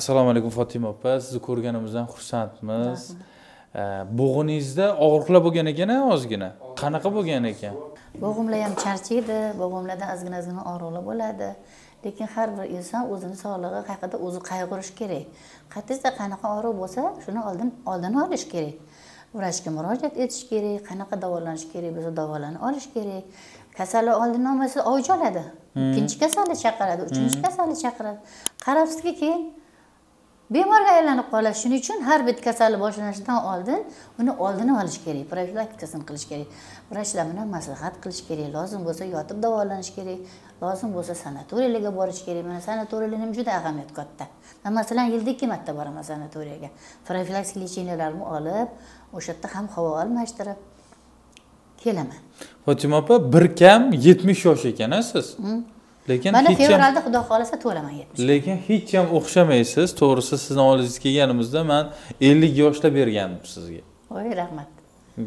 assalomu alaykum fotima opa. Sizni ko'rganimizdan xursandmiz. Bo'g'iningizda og'riqlar bo'lgan ekan ozgina? Qanaqa bo'lgan ekan? Bo'g'imlar ham charchaydi bo'g'imlarda ozgina ozgina og'riqlar bo'ladi. Lekin har bir inson o'zini sog'lig'i haqida o'zi qayg'urishi kerak. Qayerda qanaqa og'riq bo'lsa shuni oldin oldini olish kerak. Vrachga murojaat etish kerak qanaqa davolanish kerak bo'lsa davolanib olish kerak. Kasalni oldini olmasa ovj oladi. Ikkinchi kasalni chaqiradi uchinchi kasalni chaqiradi. Qarabsizki keyin bemorga aylanib qoladi shuning uchun har bitta kasalni boshlanishidan oldin uni oldini olish kerak profilaktikasini qilish kerak. Vrachlar bilan maslahat qilish kerak lozim bo'lsa yotib davolanish kerak lozim bo'lsa sanatoriylarga borish kerak. Mana sanatoriylar ham juda ahamiyat katta. Man masalan yilda ikki marta boraman sanatoriyaga. Profilaktik lecheniyalarni olib o'sha yerda ham havo almashtirib kelaman. Fotima opa bir kam yetmish yosh ekan siz lekin mana fevralda xudo xohlasa to'laman yetmish. Lekin hech ham o'xshamaysiz. To'g'risi sizni oldingizga kelganimizda man ellik yoshda bergandim sizga. Voy rahmat.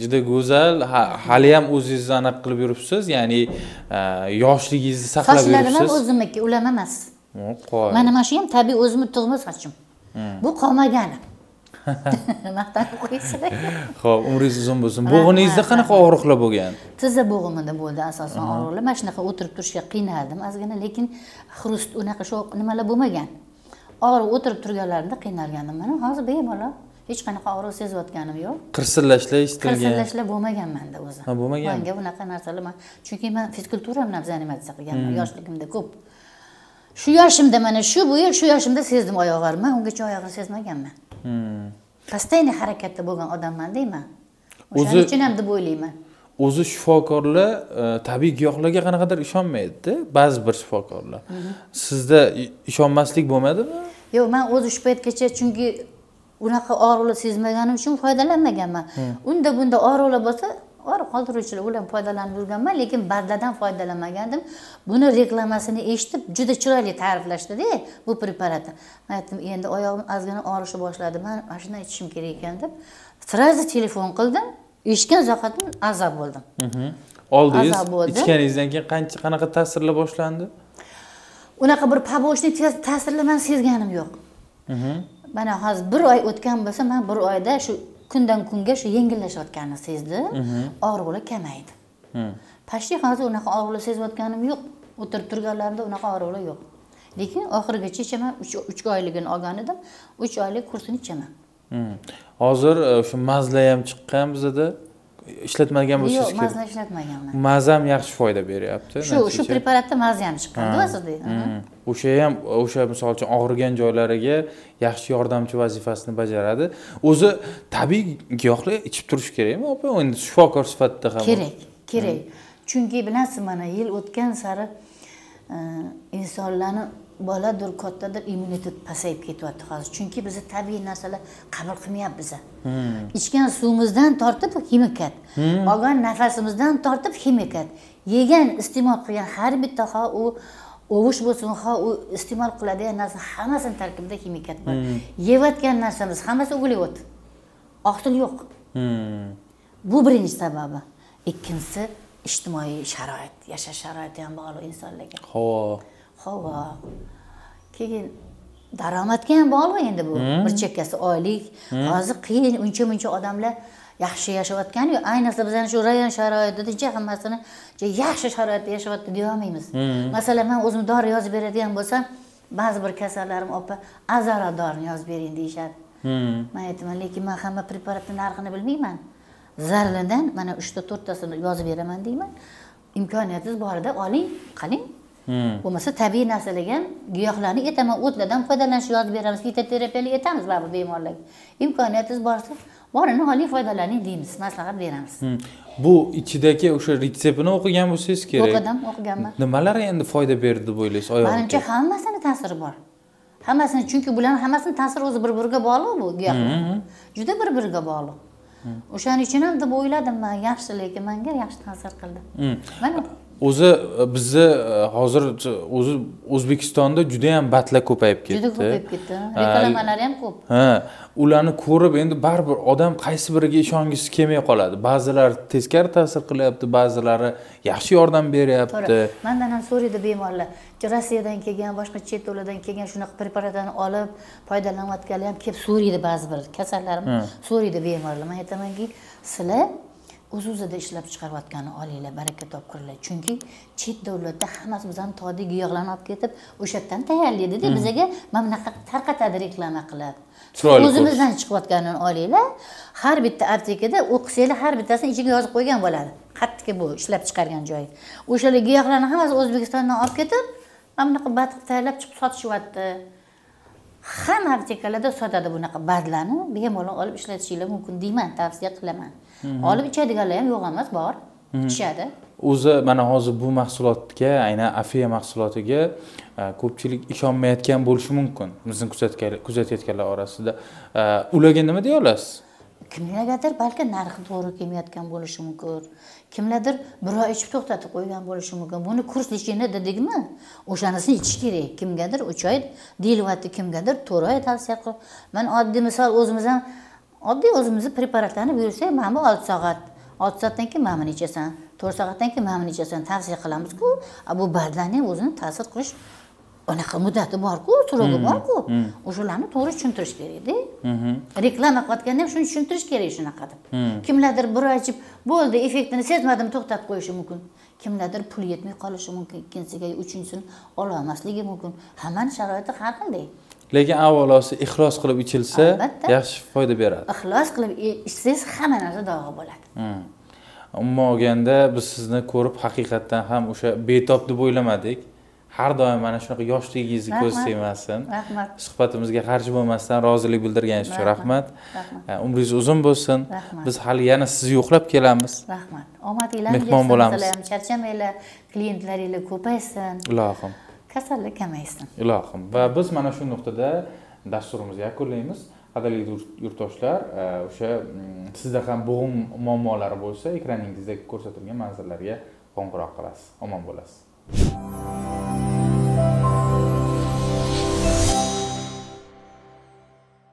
Juda go'zal. Ha- hali ham o'zingizni anaqa qilib yuribsiz. Ya'ni e, yoshligingizni saqlab sochlarim ham yuribsiz. o'zimniki ulam emas mana mana shu ham tabiiy o'zimni tug'ma sochim. Bu qolmagani maqtanib qo'ysin ho'p umringiz uzun bo'lsin. Bo'g'iningizda qanaqa og'riqlar bo'lgan? Tizza bo'g'imida bo'ldi asosan og'riqlar. Mana shunaqa o'tirib turishga qiynaldim ozgina lekin xrust unaqa shu nimalar bo'lmagan. Og'riq o'tirib turganlarimda qiynalgandim. Mana hozir bemalol hech qanaqa og'riq sezayotganim yo'q. Qirsillashlar eshitilgan. Qirsillashlar bo'lmagan manda o'zi. Ha, bo'lmagan? manga bunaqa narsalar man chunki man fizkultura bilan zanimatsiya qilganman yoshligimda ko'p. Shu yoshimda mana shu bo'yi shu yoshimda sezdim oyoqlarimni man ungacha oyoqni sezmaganman Hmm. постоянно harakatda bo'lgan odamman deyman. O'shaning uchun ham deb o'ylayman. O'zi shifokorlar e, tabiiy giyohlarga qanaqadir ishonmaydida ba'zi bir shifokorlar sizda i- ishonmaslik bo'lmadimi? Yo'q man o'zi shu paytgacha chunki unaqa og'riqlar sezmaganim uchun foydalanmaganman. Unda bunda og'riqlar bo'lsa og'riq qoldiruvchilar ular foydalanib yurganman lekin badladan foydalanmagandim buni reklamasini eshitib juda chiroyli ta'riflashdida bu preparatni. Man aytdim endi oyog'im ozgina og'rishni boshladi man mana shundan ichishim kerak ekan deb сразу telefon qildim eshitgan zahotim azob bo'ldim. Mhm. oldingiz ichganingizdan keyin qancha qanaqa ta'sirlar boshlandi? Unaqa bir побочный ta'sirlar man sezganim yo'q. Mana hozir bir oy o'tgan bo'lsa man bir oyda shu kundan kunga shu yengillashayotganini sezdim og'riqlar kamaydi. Почти hozir unaqa og'riqlar sezayotganim yo'q. O'tirib turganlarimda unaqa og'riqlar yo'q. Lekin oxirigacha ichaman. Uch oyligini olgan edim. Uch oylik kursini ichaman. Hmm. hozir e, o'sha mazla ham chiqqan bizada ishlatmagan yo'q bo'lsangiz kerak. mazza ishlatmaganman. Maza ham yaxshi foyda beryapti shu shu preparatda mazza ham chiqqanda sizda Hmm. O'sha ham o'sha misol uchun og'rigan joylariga yaxshi yordamchi vazifasini bajaradi. O'zi tabiiy giyohlar ichib turish kerakmi opa endi shifokor sifatida ham. Kerak kerak. Chunki bilasizmi mana yil o'tgan sari e, insonlarni boladir kattadir immunitet pasayib ketyapti hozir. Chunki biza tabiiy narsalar qabul qilmayapmiz ichgan suvimizdan tortib ximikat olgan nafasimizdan tortib ximikat. Yegan iste'mol qilgan har bitta ho u ovush bo'lsin ho u iste'mol qiladigan narsa hammasini tarkibida ximikat bor. Yeyotgan narsamiz hammasi uglevod oqsil yo'q. Hmm. bu birinchi sababi. Ikkinchisi ijtimoiy sharoit yashash sharoiti ham bog'liq insonlarga. Havo. Havo. Keyin daromadga ham bog'liq endi bu. Bir chekkasi oylik. Hozir qiyin uncha muncha odamlar yaxshi yashayotgani yo'q. Ayniqsa bizani shu rayon sharoitida hammasini yaxshi sharoitda yashayapti deyolmaymiz masalan man o'zim dori yozib beradigan bo'lsam ba'zi bir kasallarim opa azaro dorini yozib bering deyishadi. Hmm. man aytaman lekin man hamma preparatni narxini bilmayman. Zarlidan mana uchta to'rttasini yozib beraman deyman. Imkoniyatingiz borida oling qiling Hmm. Bo'lmasa tabiiy narsalarga giyohlarni aytaman o'tlardan foydalanishni yozib beramiz fitoterapiyalik aytamiz baribir bemorlarga. Imkoniyatingiz borsa borini oling foydalaning deymiz maslahat beramiz. Hmm. bu ichidagi o'sha retseptini o'qigan bo'lsangiz kerak. O'qidim o'qiganman. Nimalar endi foyda berdi deb o'ylaysiz oyog'iga manimcha hammasini ta'siri bor. Hammasini chunki bularni hammasini ta'siri o'zi bir biriga bog'liq bu giyohlar. Juda bir biriga bog'liq o'shaning uchun ham deb o'yladim man yaxshi lekin manga yaxshi ta'sir qildi. Hmm. mana o'zi e, bizni e, hozir o'zi o'zbekistonda juda yam batlar ko'payib ketdi. Juda ko'payib ketdi. Reklamalar ham ko'p. ha ularni ko'rib endi baribir odam qaysi biriga ishongisi kelmay qoladi. Ba'zilari teskari ta'sir qilyapti ba'zilari yaxshi yordam beryapti. Mandan ham so'raydi bemorlar. Rossiyadan kelgan boshqa chet davlatdan kelgan shunaqa preparatlarni olib foydalanayotganlar ham kelib so'raydi ba'zi bir kasallarimni so'raydi bemorlar. Man aytamanki sizlar o'z o'zida ishlab chiqarayotganini olinglar baraka topqirlar chunki chet davlatda hammasi bizani toddiy giyohlarni olib ketib o'sha yerdan tayyorlaydida bizaga mana bunaqa tarqatadi reklama qiladi. Chiroyli o'zimizdan chiqayotganini olinglar har bitta aptekada o'qisanglar har bittasini ichiga yozib qo'ygan bo'ladi. Qayerdaki bu ishlab chiqargan joyi. O'shalar giyohlarni hammasi o'zbekistondan olib ketib mana bunaqa bat qilib tayyorlab chiqib sotishyapti hamma aptekalarda sotadi bunaqa badlarni bemalol olib ishlatishinglar mumkin deyman tavsiya qilaman olib ichadiganlar ham yo'q emas bor. Ichishadi. O'zi mana hozir bu mahsulotga aynan afiya mahsulotiga e, ko'pchilik ishonmayotgan bo'lishi mumkin bizni kuzatayotganlar orasida. E, ularga nima deya olasiz? Kimlargadir balki narxi to'g'ri kelmayotgan bo'lishi mumkin. Kimlardir bir oy ichib to'xtatib qo'ygan bo'lishi mumkin. Buni kurs lecheniya dedikmi? O'shanisini ichish kerak. Kimgadir uch oy deyilyapti kimgadir to'rt oy tavsiya qilib man oddiy misol o'zimiz ham oddiy o'zimizni preparatlarni buyursak mana bu olti soat. Olti soatdan keyin mana buni ichasan to'rt soatdan keyin mana buni ichasan tavsiya qilamizku. Bu badlarni ham o'zini ta'sir qilish unaqa muddati borku сроgi borku. O'shalarni to'g'ri tushuntirish kerakda. Reklama qilayotganda ham shuni tushuntirish kerak shunaqa deb kimlardir bir oy ichib bo'ldi effektini sezmadim to'xtatib qo'yishi mumkin. Kimlardir pul yetmay qolishi mumkin ikkinchisiga uchinchisini ololmasligi mumkin. Hammani sharoiti har xilda lekin avvalosi ixlos qilib ichilsa yaxshi foyda beradi. Ixlos qilib ichsangiz hamma narsa dog'i bo'ladi. Umuman olganda biz sizni ko'rib haqiqatdan ham o'sha betob deb o'ylamadik. Har doim mana shunaqa yoshligingizni ko'z Rahmat. tegmasin rahmat. Suhbatimizga qarshi bo'lmasdan rozilik bildirganingiz uchun rahmat. umringiz uzun bo'lsin. Rahmat. biz hali yana sizni yo'qlab kelamiz. Rahmat. Omadinglarni Mehmon bo'lamiz. charchamanglar klientlaringlar ko'paysin. Ilohim kasallik kamaysin. Ilohim. Va biz mana shu nuqtada dasturimizni yakunlaymiz. Qadrli yurtdoshlar e, o'sha mm, sizda ham bo'g'im muammolari bo'lsa ekraningizda ko'rsatilgan manzillarga qo'ng'iroq qilasiz. Omon bo'lasiz.